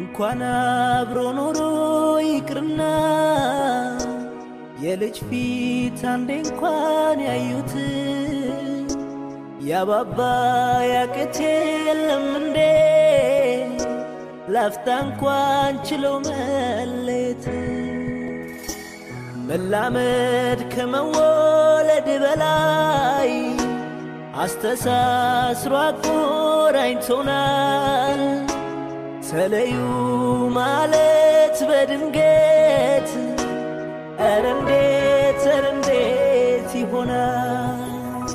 እንኳን አብሮ ኖሮ ይቅርና የልጅ ፊት አንዴ እንኳን ያዩት ያባባ ያቅት የለም እንዴ ላፍታ እንኳን ችለው መለየት መላመድ ከመወለድ በላይ አስተሳስሮ አቆራኝቶናል። ተለዩ ማለት በድንገት ኧረ እንዴት ኧረ እንዴት ይሆናል?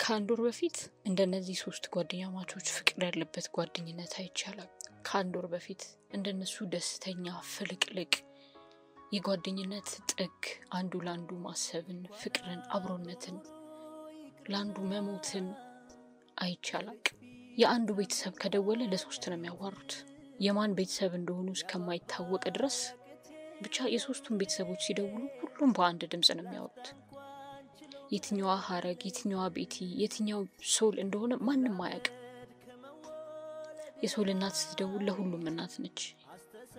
ከአንድ ወር በፊት እንደነዚህ ሶስት ጓደኛ ማቾች ፍቅር ያለበት ጓደኝነት አይቻላል። ከአንድ ወር በፊት እንደነሱ ደስተኛ ፍልቅልቅ የጓደኝነት ጥግ አንዱ ለአንዱ ማሰብን፣ ፍቅርን፣ አብሮነትን ለአንዱ መሞትን አይቻላል። የአንዱ ቤተሰብ ከደወለ ለሶስት ነው የሚያዋሩት። የማን ቤተሰብ እንደሆኑ እስከማይታወቅ ድረስ ብቻ የሶስቱን ቤተሰቦች ሲደውሉ ሁሉም በአንድ ድምፅ ነው የሚያወሩት። የትኛዋ ሀረግ፣ የትኛዋ ቤቲ፣ የትኛው ሶል እንደሆነ ማንም አያውቅም። የሶል እናት ስትደውል ለሁሉም እናት ነች።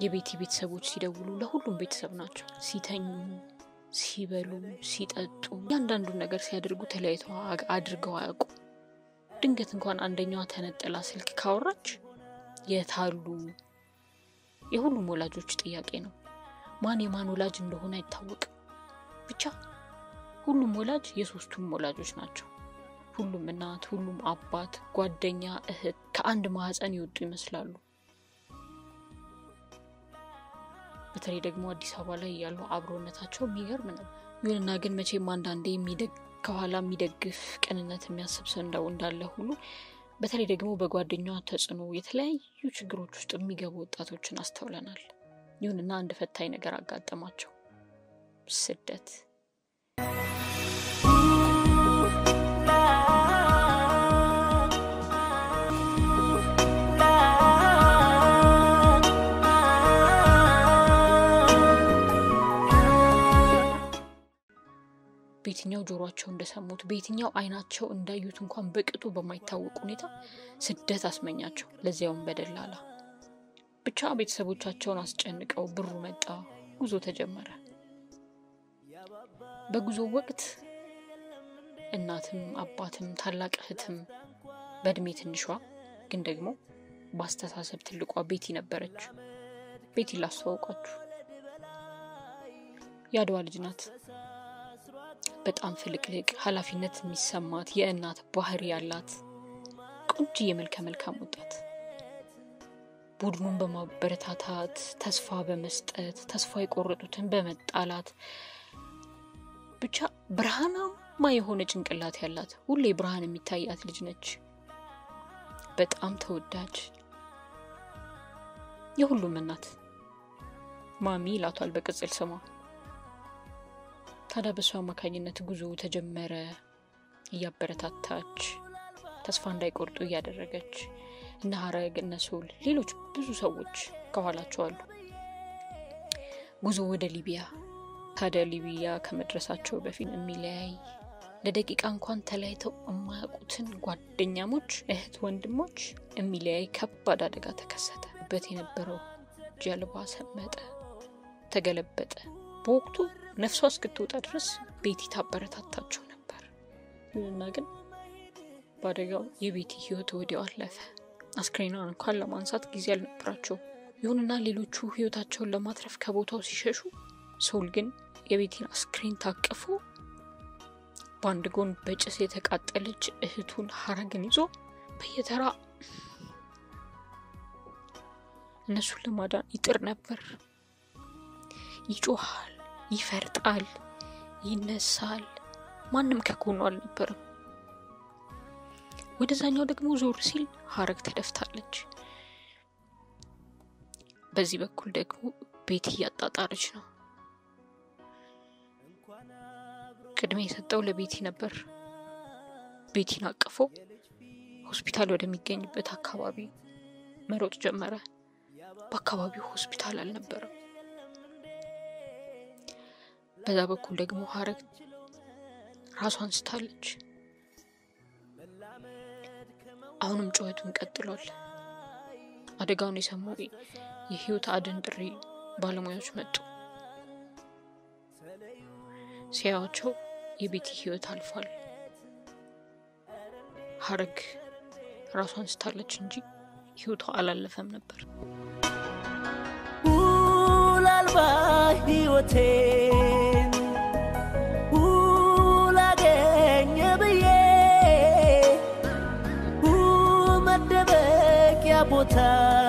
የቤቲ ቤተሰቦች ሲደውሉ ለሁሉም ቤተሰብ ናቸው። ሲተኙ፣ ሲበሉ፣ ሲጠጡ እያንዳንዱን ነገር ሲያደርጉ ተለያይተው አድርገው አያውቁ። ድንገት እንኳን አንደኛዋ ተነጥላ ስልክ ካወራች የታሉ የሁሉም ወላጆች ጥያቄ ነው። ማን የማን ወላጅ እንደሆነ አይታወቅም። ብቻ ሁሉም ወላጅ የሶስቱም ወላጆች ናቸው። ሁሉም እናት፣ ሁሉም አባት፣ ጓደኛ፣ እህት ከአንድ ማህፀን የወጡ ይመስላሉ። በተለይ ደግሞ አዲስ አበባ ላይ ያለው አብሮነታቸው የሚገርም ነው። ይሁንና ግን መቼም አንዳንዴ ከኋላ የሚደግፍ ቅንነት የሚያስብ ሰው እንዳለ ሁሉ በተለይ ደግሞ በጓደኛዋ ተጽዕኖ የተለያዩ ችግሮች ውስጥ የሚገቡ ወጣቶችን አስተውለናል። ይሁንና አንድ ፈታኝ ነገር አጋጠማቸው፣ ስደት። በየትኛው ጆሯቸው እንደሰሙት በየትኛው አይናቸው እንዳዩት እንኳን በቅጡ በማይታወቅ ሁኔታ ስደት አስመኛቸው፣ ለዚያውም በደላላ። ብቻ ቤተሰቦቻቸውን አስጨንቀው ብሩ መጣ፣ ጉዞ ተጀመረ። በጉዞ ወቅት እናትም አባትም ታላቅ እህትም በእድሜ ትንሿ ግን ደግሞ በአስተሳሰብ ትልቋ ቤቲ ነበረች። ቤቲ ላስተዋውቃችሁ፣ የአድዋ ልጅ ናት። በጣም ፍልቅልቅ ኃላፊነት የሚሰማት የእናት ባህሪ ያላት ቆንጆዬ መልከ መልካም ወጣት ቡድኑን በማበረታታት ተስፋ በመስጠት ተስፋ የቆረጡትን በመጣላት ብቻ ብርሃናማ የሆነ ጭንቅላት ያላት ሁሌ ብርሃን የሚታያት ልጅ ነች። በጣም ተወዳጅ የሁሉም እናት ማሚ ይላቷል በቅጽል ስሟ። ታዲያ በሱ አማካኝነት ጉዞ ተጀመረ። እያበረታታች ተስፋ እንዳይቆርጡ እያደረገች እነ ሀረግ እነ ሌሎች ብዙ ሰዎች ከኋላቸው አሉ። ጉዞ ወደ ሊቢያ። ታዲያ ሊቢያ ከመድረሳቸው በፊት የሚለያይ ለደቂቃ እንኳን ተለያይተው የማያውቁትን ጓደኛሞች እህት ወንድሞች የሚለያይ ከባድ አደጋ ተከሰተ። በት የነበረው ጀልባ ሰመጠ፣ ተገለበጠ። በወቅቱ ነፍሷ እስክትወጣ ድረስ ቤቲ ታበረታታቸው ነበር። ይሁንና ግን በአደጋው የቤቲ ሕይወት ወዲያው አለፈ። አስክሬኗን እንኳን ለማንሳት ጊዜ አልነበራቸው። ይሁንና ሌሎቹ ሕይወታቸውን ለማትረፍ ከቦታው ሲሸሹ፣ ሶል ግን የቤቲን አስክሬን ታቅፎ በአንድ ጎን በጭስ የተቃጠለች እህቱን ሀረግን ይዞ በየተራ እነሱን ለማዳን ይጥር ነበር። ይጮሃል፣ ይፈርጣል፣ ይነሳል። ማንም ከጎኑ አልነበርም። ወደዛኛው ደግሞ ዞር ሲል ሀረግ ተደፍታለች። በዚህ በኩል ደግሞ ቤቲ እያጣጣረች ነው። ቅድሚያ የሰጠው ለቤቲ ነበር። ቤቲን አቅፎ ሆስፒታል ወደሚገኝበት አካባቢ መሮጥ ጀመረ። በአካባቢው ሆስፒታል አልነበረም። በዛ በኩል ደግሞ ሀረግ ራሷን ስታለች። አሁንም ጩኸቱን ቀጥሏል። አደጋውን የሰሙ የህይወት አድን ጥሪ ባለሙያዎች መጡ። ሲያዩዋቸው የቤቲ ህይወት አልፏል። ሀረግ ራሷን ስታለች እንጂ ህይወቷ አላለፈም ነበር። ህይወቴን ውላገኘ መደበቂያ ቦታ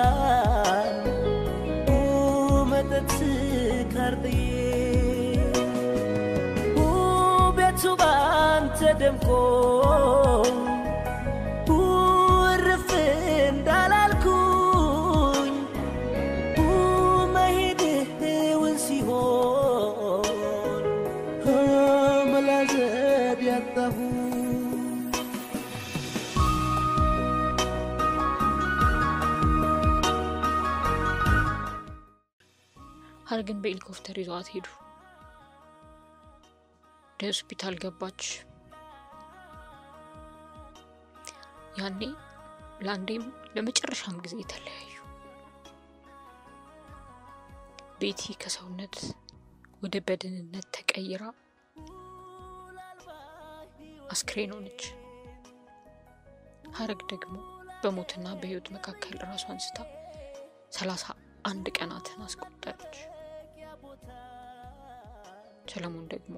ሀረግን በሄሊኮፕተር ይዘዋት ሄዱ። ወደ ሆስፒታል ገባች። ያኔ ለአንዴም ለመጨረሻም ጊዜ ተለያዩ። ቤቲ ከሰውነት ወደ በድንነት ተቀይራ አስክሬን ሆነች። ሀረግ ደግሞ በሞትና በህይወት መካከል ራሷን ስታ ሰላሳ አንድ ቀናትን አስቆጠረች። ሰለሞን ደግሞ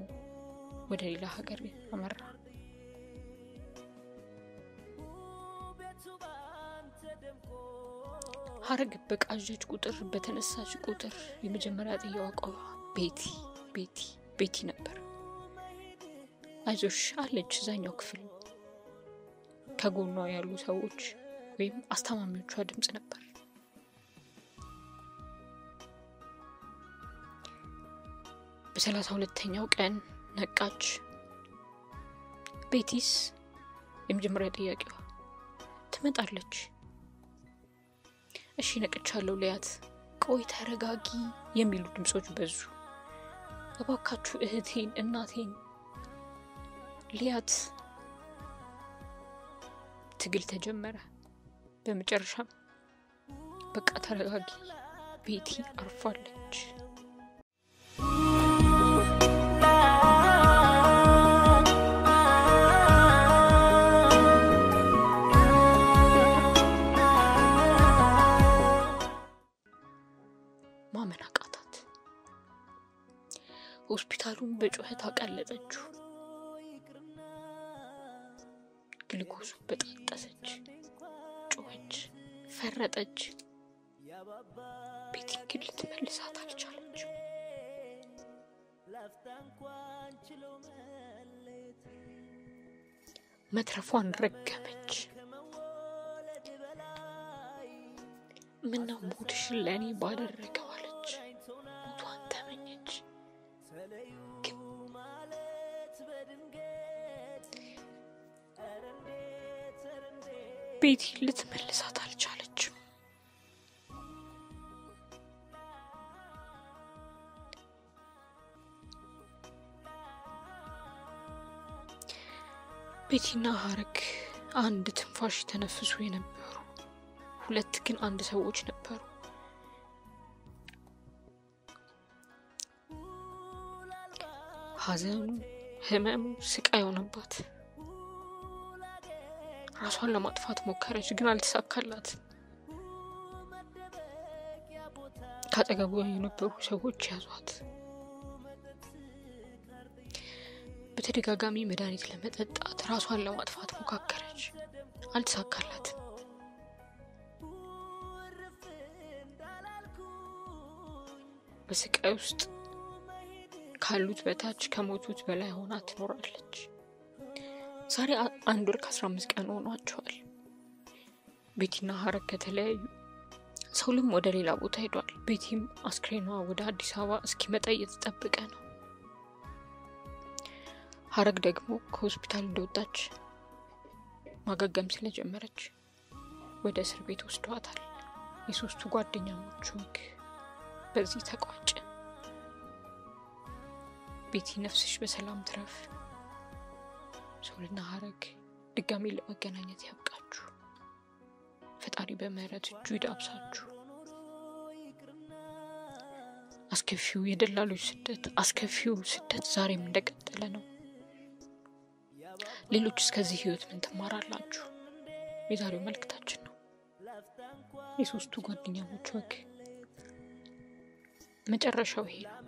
ወደ ሌላ ሀገር አመራ። ሀረግ በቃዠች ቁጥር በተነሳች ቁጥር የመጀመሪያ ጥያቄዋ ቤቲ ቤቲ ቤቲ ነበር። አይዞሽ አለች እዛኛው ክፍል ከጎኗ ያሉ ሰዎች ወይም አስታማሚዎቿ ድምፅ ነበር። በሰላሳ ሁለተኛው ቀን ነቃች። ቤቲስ የመጀመሪያ ጥያቄዋ ትመጣለች። እሺ ነቅቻለሁ ልያት፣ ቆይ ተረጋጊ የሚሉ ድምፆች በዙ። እባካችሁ እህቴን፣ እናቴን ልያት። ትግል ተጀመረ። በመጨረሻም በቃ ተረጋጊ፣ ቤቲ አርፋለች። ሆስፒታሉን በጩኸት አቀለጠችው። ግልኮሱ በጣጠሰች፣ ጮኸች፣ ፈረጠች። ቤቲን ግን ልትመልሳት አልቻለችም። መትረፏን ረገመች። ምነው ሞትሽን ለእኔ ባደረገው ቤቲ ልትመልሳት አልቻለችም። ቤቲና ሀረግ አንድ ትንፋሽ ተነፍሱ የነበሩ ሁለት ግን አንድ ሰዎች ነበሩ። ሐዘኑ፣ ህመሙ፣ ስቃይ ሆነባት። ራሷን ለማጥፋት ሞከረች፣ ግን አልተሳካላት። ከአጠገቡ የነበሩ ሰዎች ያዟት። በተደጋጋሚ መድኃኒት ለመጠጣት ራሷን ለማጥፋት ሞካከረች፣ አልተሳካላትም። በስቃይ ውስጥ ካሉት በታች ከሞቱት በላይ ሆና ትኖራለች። ዛሬ አንድ ወር ከአስራ አምስት ቀን ሆኗቸዋል። ቤቲና ሀረግ ከተለያዩ ሰውልም ወደ ሌላ ቦታ ሄዷል። ቤቲም አስክሬኗ ወደ አዲስ አበባ እስኪመጣ እየተጠበቀ ነው። ሀረግ ደግሞ ከሆስፒታል እንደወጣች ማገገም ስለጀመረች ወደ እስር ቤት ወስደዋታል። የሶስቱ ጓደኛሞች ወግ በዚህ ተቋጨ። ቤቲ ነፍስሽ በሰላም ትረፍ። ሶልና ሀረግ ድጋሚ ለመገናኘት ያብቃችሁ። ፈጣሪ በምህረት እጁ ይዳብሳችሁ። አስከፊው የደላሎች ስደት አስከፊው ስደት ዛሬም እንደቀጠለ ነው። ሌሎች እስከዚህ ህይወት ምን ትማራላችሁ? የዛሬው መልእክታችን ነው። የሶስቱ ጓደኛሞች ወግ መጨረሻው ይሄ ነው።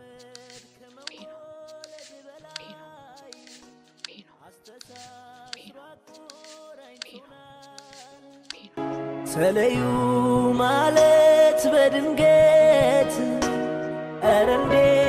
ተለዩ ማለት በድንገት። ኧረ እንዴት